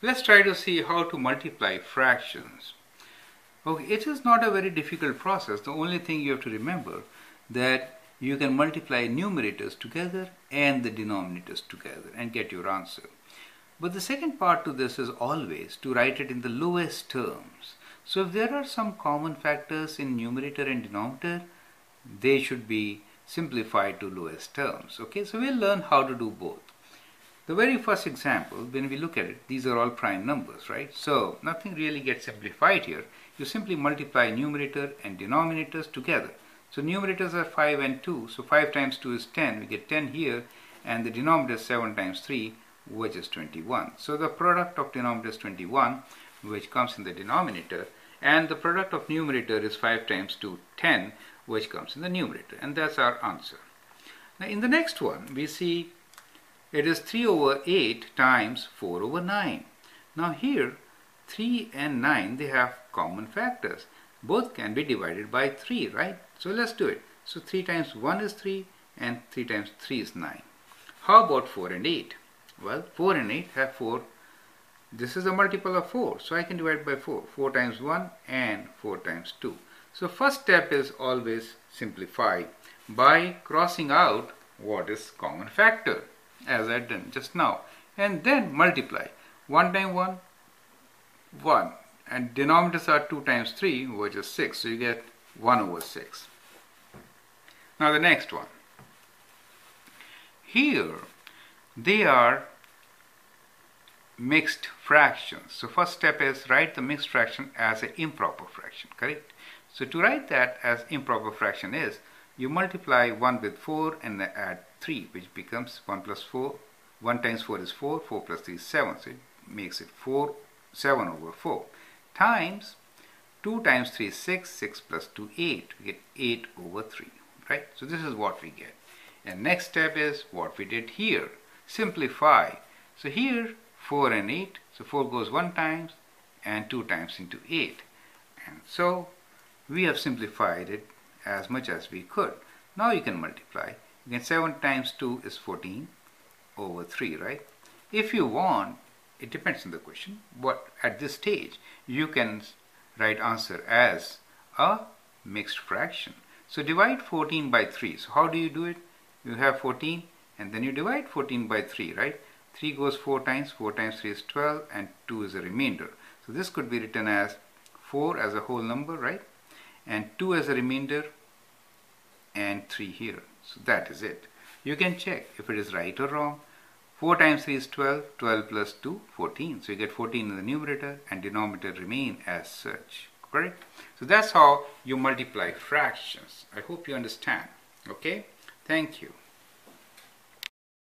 Let's try to see how to multiply fractions. Okay, it is not a very difficult process. The only thing you have to remember that you can multiply numerators together and the denominators together and get your answer. But the second part to this is always to write it in the lowest terms. So if there are some common factors in numerator and denominator, they should be simplified to lowest terms. Okay, so we'll learn how to do both. The very first example, when we look at it, these are all prime numbers, right? So nothing really gets simplified here. You simply multiply numerator and denominators together. So numerators are 5 and 2. So 5 times 2 is 10. We get 10 here. And the denominator is 7 times 3, which is 21. So the product of denominator is 21, which comes in the denominator. And the product of numerator is 5 times 2, 10, which comes in the numerator. And that's our answer. Now in the next one, we see it is 3 over 8 times 4 over 9. Now here, 3 and 9, they have common factors. Both can be divided by 3, right? So let's do it. So 3 times 1 is 3 and 3 times 3 is 9. How about 4 and 8? Well, 4 and 8 have 4. This is a multiple of 4, so I can divide by 4. 4 times 1 and 4 times 2. So first step is always simplify by crossing out what is common factor as I done just now. And then multiply. 1 times 1 1 and denominators are 2 times 3 which is 6 so you get 1 over 6 now the next one. Here they are mixed fractions. So first step is write the mixed fraction as an improper fraction correct? So to write that as improper fraction is you multiply 1 with 4 and add 3 which becomes 1 plus 4 1 times 4 is 4 4 plus 3 is 7 so it makes it 4 7 over 4 times 2 times 3 is 6 6 plus 2 8 we get 8 over 3 right? So this is what we get. And next step is what we did here. Simplify. So here 4 and 8 so 4 goes 1 times and 2 times into 8 and so we have simplified it as much as we could. Now you can multiply Again, 7 times 2 is 14 over 3, right? If you want, it depends on the question, but at this stage, you can write answer as a mixed fraction. So divide 14 by 3. So how do you do it? You have 14 and then you divide 14 by 3, right? 3 goes 4 times, 4 times 3 is 12 and 2 is a remainder. So this could be written as 4 as a whole number, right? And 2 as a remainder and 3 here. So that is it. You can check if it is right or wrong. 4 times 3 is 12, 12 plus 2, 14. So you get 14 in the numerator and denominator remain as such. Correct? So that's how you multiply fractions. I hope you understand. Okay? Thank you.